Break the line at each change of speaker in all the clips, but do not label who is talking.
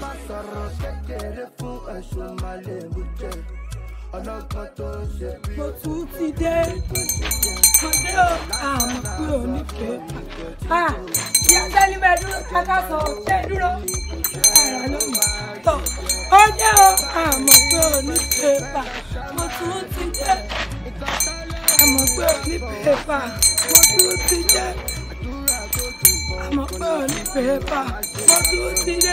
bá sọ̀rọ̀ kékeré fún ẹ̀sùn máa lè mú jẹ ọlọ́gbọ́n tó ń ṣe bí
mo tún ti dé. Mo dé o. Àmọ́ pé ò ní pépà ìyá sẹ́ni bẹ́ẹ̀ dúró káká sọ ṣé dúró? Ara lónìí tọ̀ ó dé o. Àmọ́ pé ò ní pépà. Mo tún ti dé. Àmọ́ pé ò ní pépà. Mo tún ti dé àmọ́ pé ò ní pépà mo tún ti dé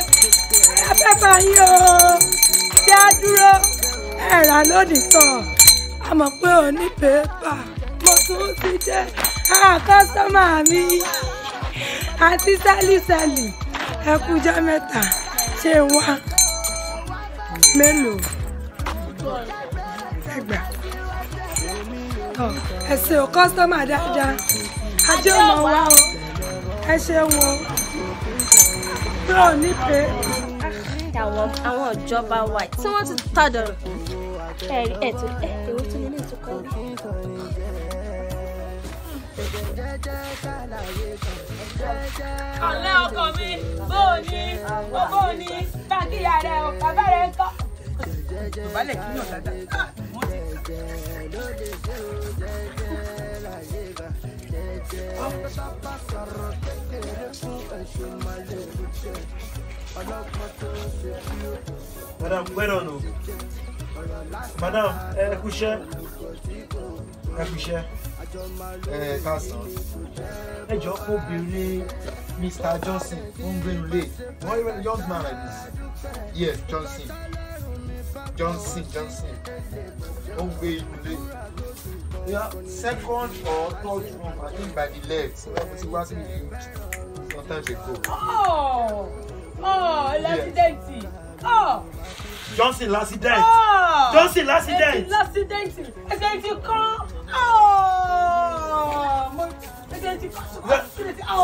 ẹ pépà yìí o. Ṣé á dúró? Ẹ̀rà lónìí tán àmọ́ pé ò ní pépà mo tún ti dé àkọ́sọ́mà mi àti sẹ́lísẹ́lì ẹkújọ́ mẹ́ta. Ṣe wá? Mélòó? Ẹgbà. Ẹ ṣé o kọ́sọ́mà dáadáa. Ajé ò mọ̀ wá o ẹ ṣeun o pé ò ní pépà
àwọn àwọn ìjọba wa tí wọ́n ti tọ̀dọ̀ ẹ̀rí ẹ̀ tó ẹ̀ èwo tó nílé tó kọ́ rí.
ọ̀lẹ́ ọkọ mi bóò ní o bóò ní báńkì ìyá rẹ o bàbá rẹ ń kọ́.
ìbálẹ̀ kí ni ọ̀dàdà wọ́n ti
Madam, well on o. Madam, ẹ kú iṣẹ́. Ẹ kú iṣẹ́.
ẹ káàsán
Ẹ jọ kó obìnrin
mr johnson ó ń gbénu lé a young man like this yes johnson. Johnson johnson. Ó ń gbé inú lé yeah, second or third room i think by the left. Ẹ mo ti wá sí mi sometimes ago.
ọ̀ ọ̀ lẹ́sídẹ̀ǹtì ọ̀
Johnson l'accident.
ọ̀
Johnson l'accident.
lẹ́sídẹ̀ǹtì ẹ̀sẹ̀ǹtì kan ọ̀ mo ẹ̀sẹ̀ǹtì kan. Ẹ̀sẹ̀ǹtì ọ̀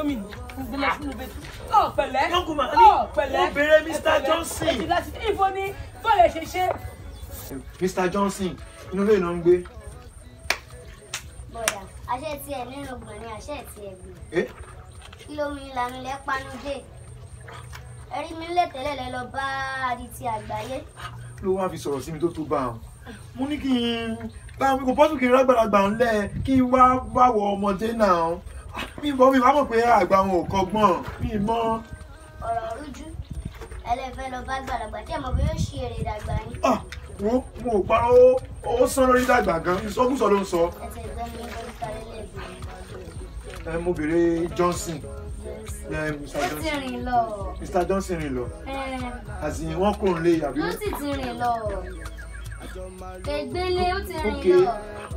omi ìgbìmọ̀ sínú bẹ́ẹ̀ ọ̀ pẹ̀lẹ́.
Young woman,
ọ̀ pẹ̀lẹ́.
bèrè Mr. Johnson.
ẹ̀sìn láti ìfọ ní bọ́ọ̀lù ṣe.
mr. Johnson inú ilé ló ń gbé.
bọ̀dà àṣẹ tiẹ̀ nínú gbọ̀n ni àṣẹ tiẹ̀ gbìn
Eh?
kí ló mú ìlànà ilẹ̀ panu dé ẹ̀rí mi lè tẹ́lẹ̀ lẹ lọ bá adití àgbáyé
ló wá fi sọ̀rọ̀ sí mi tó tó bá wọn. mo ní kí n báwọn kò pọ́sù kí n rágbàlagbà ń lẹ̀ kí n wá báwọ̀ ọmọdé náà. mi bọ́ mi bá mọ̀ pé àgbà wọn ò kọgbọ́n mi mọ́.
ọ̀rọ̀ rújú ẹlẹ́fẹ́ lọ bá gbàlagbà tí ẹ̀mọ́ bí yóò ṣe èrè dàgbà
Ah, wo mo ò parọ́ ó ó sán lórí dàgbà gan ìsọkúsọ ló ń sọ. ẹ mo bèrè johnson mr johnson mr johnson rìn lọ àti wọn kò ń lé àbí.
ó sì ti rìn lọ gbẹgbẹlé ó ti rìn lọ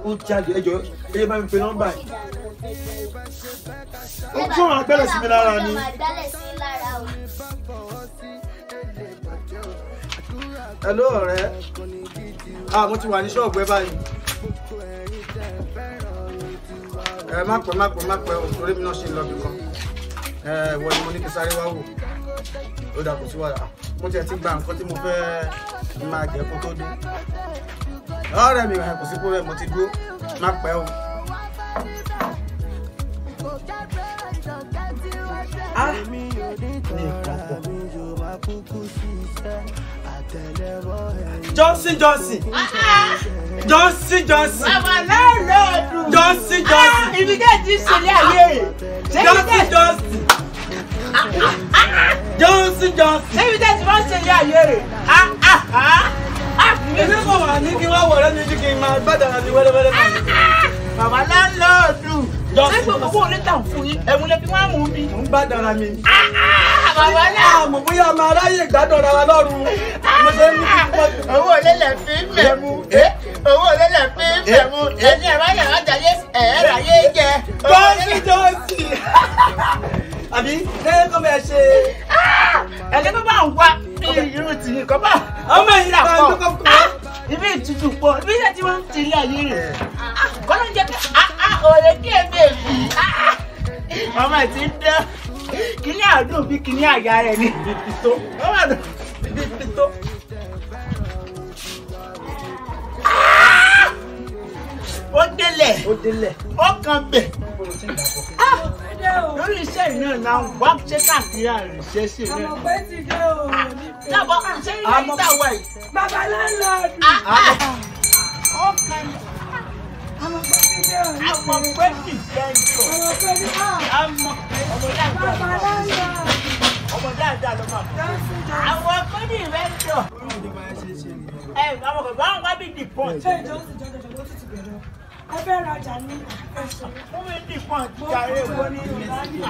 ó jáde ẹjọ ẹ bá mi pe nọ́mbà yìí. ó tún àwọn agbẹ́lẹ̀ sí mi lára ni.
Hello ọ̀rẹ́. Ah mo ti wà ní ṣọ́ọ̀bù ẹ báyìí. Ẹ má pẹ́ má pẹ́ má pẹ́ òṣèré mi náà ṣe lọ bìkan ẹ wọ ni mo ní kí sáré wá wò. Ó dà kò sí wàhálà. Mo tiẹ̀ ti gba nǹkan tí mo fẹ́ máa jẹ kó tó dé. Ọ̀rẹ́ mi kò sí kó rẹ̀ mo ti dúró. Má pẹ́ o. Ah! ní nǹkan pọ̀.
Johnson Johnson. Johnson Johnson.
Bàbá láńlọ́ọ̀dù.
Johnson Johnson.
Ibi tẹ́ ti ṣẹlẹ̀ ayé rẹ̀.
Johnson Johnson. Johnson Johnson.
Ṣé ibi máa ń ṣẹlẹ̀ ayé rẹ̀?
Èmi kò wà ní kí wọ́n wọ̀rẹ́ mi ju kí n máa gbàdàrà mi wẹ́lẹ́wẹ́lẹ́ náà.
Bàbá láńlọ́ọ̀dù. Ṣé
Johnson
gbogbo owó oníta fún yín? Ẹ̀mú lẹ fi wá mú mi.
Mo ń gbàdàrà mi.
Bàbá náà.
Àmọ̀ bóyá ọmọ aráyè gbádùn ara wa lọ́rùn. Mo ṣe ń mú kí pọ̀ jù.
Owó olélẹ̀ fi ń bẹ̀ mu. Owó olélẹ̀ fi ń bẹ̀ mu. Ẹni ẹ̀rọ ayàrá jayé ẹ̀ẹ́rà yé jẹ.
Johnson Johnson. Àbí kẹ́kẹ́ kọ́ bẹ́ẹ̀ ṣe.
Ẹni tó bá ń wá irú tì í kọ́ bá.
Ọmọ yìí bá
pọ̀.
kọ́
Ibi ìtútù pọ̀. Ibi iṣẹ́ tí wọ́n ń tẹ̀lé ayé rẹ̀. Kọ́lá ń jẹ́ pé òòlè kí èmi èbì. Ọmọ ẹ̀ ti ń dán. Kíní àdùn bí kíní àyà rẹ̀ ni.
Pìtó.
Ọmọ àdùn bí pító. Ó délẹ̀.
Ó délẹ̀.
Ó kan bẹ̀.
dé o.
lórí iṣẹ́ iná náà wá ṣe káàkiri àrùn iṣẹ́ sí iná.
ọmọ pé ti dé o.
dábọ̀ ṣé ilé wà yìí.
bàbá láńlọ́ọ̀dù.
ọkàn
ọmọ pé ti dé o.
àmọ̀ pé kì í jọ.
pé ti dé o.
àmọ̀ ọmọ dáadáa
bàbá láńlọ́ọ̀dù.
ọmọ dáadáa ló máa àwọn akọ́ni rẹ̀ jọ. ẹ àwọn kò bá wọn wá bí di pọ́ǹt.
ṣé ìjọsìn jọjọ jọjọ tó ti bẹ̀rẹ̀ o. ẹ fẹ́ rajà ní ẹ̀sùn.
fún mi di pọ́ǹt jàre wo ni ìlànà.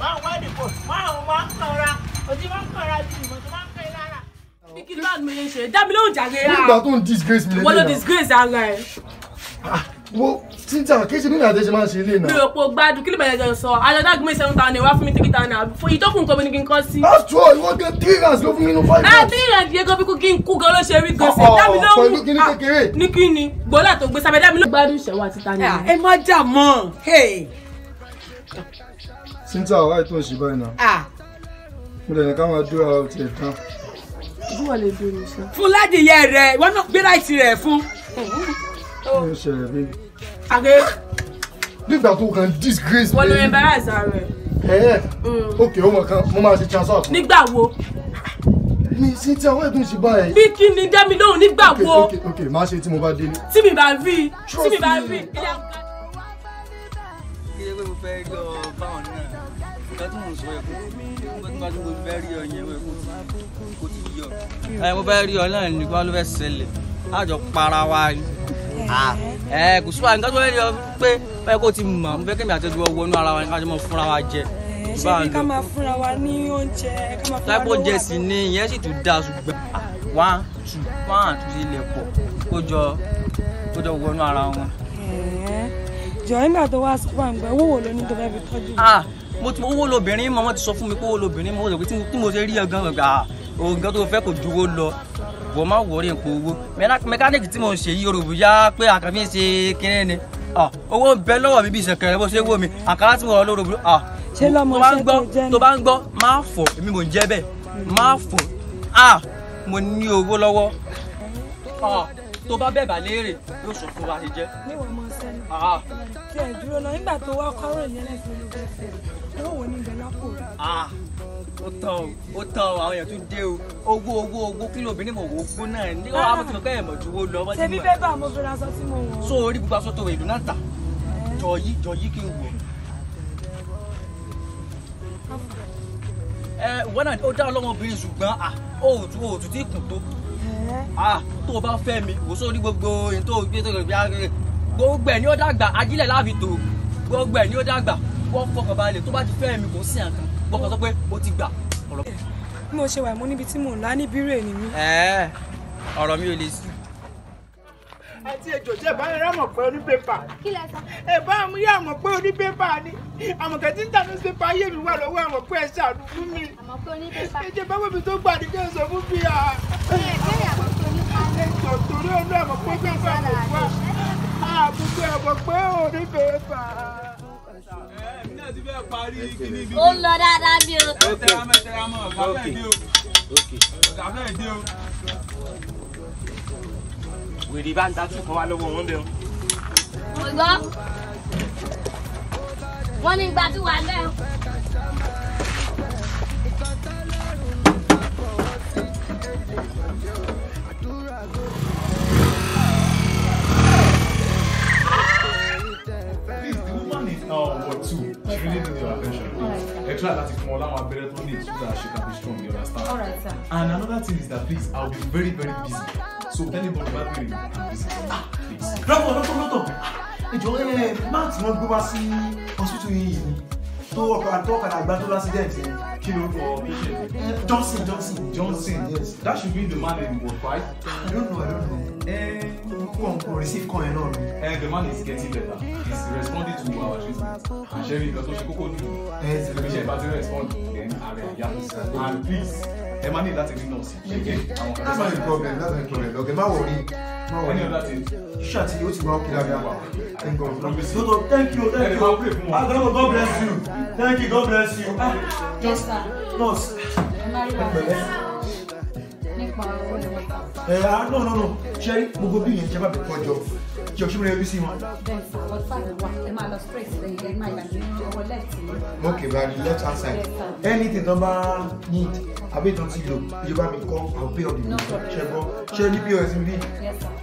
máa wá di pọ́ǹt máa wá kanra òtí máa kanra bí ìmọ̀ tó máa ń kẹ́ lára.
kí ló yẹn ṣe dá mi lóhùn jàre
nígbà tó ń disgrace mi
wọ́n ló
lélẹ̀ náà
disgrace ara ẹ̀.
Wo títà kí ṣe nínú àdéṣe máa ń ṣe ilé
mi
náà
ò po gbádùn kí ló bẹ̀rẹ̀ jọ sọ àjọ̀dá gbé seven thousand wá fún mi three thousand fún ìtọ́kùn nǹkan mi ní kí n kọ́ sí.
after all ìwọ gẹ three rounds ló fún mi nínú five rounds
àti ìrìnàjò yẹn gómìnkù kí n kú gan ló ṣe rí gbèsè
Ọ̀,
dá mi lóhùn.
pẹ̀lú kíní kékeré.
ní kí ni gbọ́dọ̀ tó gbé sábẹ́ dá mi lóhùn. gbádùn ìṣẹ̀wọ̀ àti tani.
ẹ má jà mọ́
títà wáyé tó ń ṣe báyìí náà mo dẹ̀ ní ká máa dúró àwọn tiẹ̀ tán
fún ládìyẹ rẹ ìwọ náà gbé láìsí rẹ fún.
Ló ṣẹlẹ̀ bí.
àgé.
Nígbà tó kàn disgrace
wọ́n ló yẹn bẹ̀rẹ̀ àìsàn rẹ̀.
ẹ̀ ok ó mọ̀ kan mo máa ṣe transfer fún
nígbà wo?
Mi títà wáyé tó ń ṣe báyìí.
Bí kí ni dá mi lóhùn nígbà wo?
ok ok máa ṣe tí mo bá délé
tí mi bá rí tí mi bá rí. àwọn-
kí ló pé mo fẹ́ rí ọ báwọn náà nǹkan tí mò ń sọ ẹ̀ kó nígbà tí mo fẹ́ rí ọ yẹn kó ti yọ. ẹ mo fẹ́ rí ọ náà ní kí ló fẹ́ ṣẹlẹ̀. Àjọ para wa ni. Ah, ẹ kò sí wa nǹkan tó ọ pé báyìí kó ti mọ̀ mo fẹ́ kí mi àti ẹjọ́ wọnú ara wa ní kájọ mọ̀ fúnra wa jẹ.
ṣé bí ká máa fúnra wa ní oúnjẹ ká máa fúnra
láìpọ̀
lówó
jẹ sí ni ìyẹn sì tún dáa ṣùgbọ́n one two one two sí ilẹ̀ pọ̀ kó jọ kó jọ wọnú ara wọn.
Ẹ̀ẹ́, jọ nígbà tó wá sọ fún àgbẹ̀ owó wo ló ní tó fẹ́ fi tọ́jú?
Ah mo ti owó lobìnrin mọ wọn ti sọ fún mi pé owó lobìnrin mo rò pé tí mo- tí mo ṣe rí ẹ gan gbà òun nǹkan tó fẹ́ kò dúró lọ wọ́n má wọrí nǹkan owó mẹkáníìkì tí mo ń ṣe yìí yorùbá pé àkànfí ṣe kínní ni. Ah owó ń bẹ lọ́wọ́ mi bí ìṣẹ̀kẹ̀rẹ̀ bó ṣe wò mí àkàrà tí mo rọ lórobó ah
Ṣé lọ́mọ
bá gbọ́
tó jẹ́ ni?
tó bá ń gbọ́ má fọ̀ èmi mò ń jẹ́ bẹ́ẹ̀. Má fọ̀ ah mo ní owó lọ́wọ́. Ah tó bá bẹ̀ bà léèrè yóò sọ fún wa ṣe jẹ́.
Níwọ̀n ọmọ sẹ́ni.
ah.
Tí ẹ dúró náà nígbà tó wá kọ́rọ̀ ìyẹn lẹ́sìn wo ní ibẹ̀ lápò rẹ̀?
Ó tán o ó tán o àwọn èèyàn tún dé o. Owó owó owó kí lóbìnrin mọ̀ wò fún náà ní ọ̀ àwọn tí mo kẹ́ ẹ̀ mọ̀ ju owó lọ wọ́n
ṣé
ti
bí
mọ̀.
bébà mo ra aṣọ tí mo wọ̀?
so orí gbogbo aṣọ tó wọ ìlú náà tà? Jọ yí jọ yí kí n wò. ẹ ìwọ náà ó dá ọlọ́mọbìnrin ṣùgbọ́n ah ó ò tún ó ò tún tí kùn tó. Ah tó o bá fẹ́ mi wò sórí gbogbo ohun tó gbé tó gbé gbogbo ẹ̀ ni ó dàgbà ajílẹ̀ tó gbogbo ẹ̀ ni ó dàgbà. Wọ́n fọkàn balẹ̀ tó bá ti fẹ́ mi kò sí àǹkan gbọ́kàn sọ pé ó ti gbà
bí mo ṣe wà mo níbi tí mò ń lá ní bírè ni mí.
ẹ ọ̀rọ̀ mi ò lè sí.
àti ejò tí ẹ bá yẹra mọ̀ pé oní pépà
kí lẹ sọ.
ẹ bá mú yá mọ̀ pé oní pépà ni àmọ̀kẹ́ tí ń ní pépà ayé mi wà lọ́wọ́ àmọ̀ pé ẹ ṣàánú fún mi.
àmọ́ pé oní pépà.
ẹ jẹ́ báwo mi tó gbà ní kí ẹ sọ fún mi à.
ẹ bẹ́ẹ̀ àmọ́ pé oní
ẹ jọ torí ọdún àmọ̀ pé pépà wà. àbùkù àmọ̀ pé oní pépà.
Ó ń lọ dáadáa bí o.
wèrè bá ń ta tún wá lọ́wọ́ wọn bẹ́ẹ̀.
mo gbọ́. wọ́n ní gba tí
láti fún ọ láwọn abẹ́rẹ́ tó need so that she can be strong, you understand?
Alright, sir.
And another thing is that please, I'll be very very busy. So anybody bá pè mí, I'm busy. Ah, please.
lọ́tọ̀ lọ́tọ̀ lọ́tọ̀ ìjọ ẹ máa tí wọ́n gbé wá sí hospital yìí tó ọkọ̀ àtọ́ ọ̀kadà àgbà tó lásìdẹ̀ntì yẹn
Kí ló for patient?
Johnson Johnson
Johnson.
yes
That should be the man in ward five.
I don't know I don't know ẹ kó ọ̀nkọ̀ receive call yẹn náà ni
And the man is getting better. He's responding to our treatment. And Sherry, nǹkan tó ṣe kókó jù.
ẹ
The bá ti respond, then ààrẹ àyà. And please, ẹ máa ní láti rí nọ́ọ̀sì. Àwọn kan
that's not the problem that's not the problem okay má worry má worry
Any other thing?
iṣẹ́ àti yóò ti wá òkè dáadáa thank God thank you thank
Ẹ
you
máa pray fún wọn.
agbọ́dọ̀ God bless you thank you God bless you ah
Yes, sir.
nurse
Ẹ má rí wa.
Ẹ ah no no no. Ṣe rí? Gbogbo bí yẹn jẹ́ bá bẹ̀ kọjọ jẹ́ òṣùwọ̀n rẹ̀ bí sí wọn. ok the left hand side. Anything tó bá need àbí tó ti lò ìjọba mi kọ́ i'll pay all the bill. Ṣe gbọ́? Ṣe ní pos bí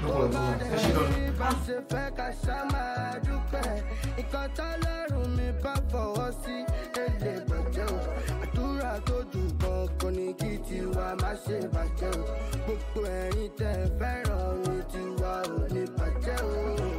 no problem ẹ ṣe lọ́nà.
nǹkan tọ́lọ́run mi bá fọwọ́ sí o àdúrà tó jù kankan ní kí tiwa má ṣe bàjẹ́ o gbogbo ẹ̀yin tẹ́ fẹ́ràn mi tiwa ò ní bàjẹ́ o.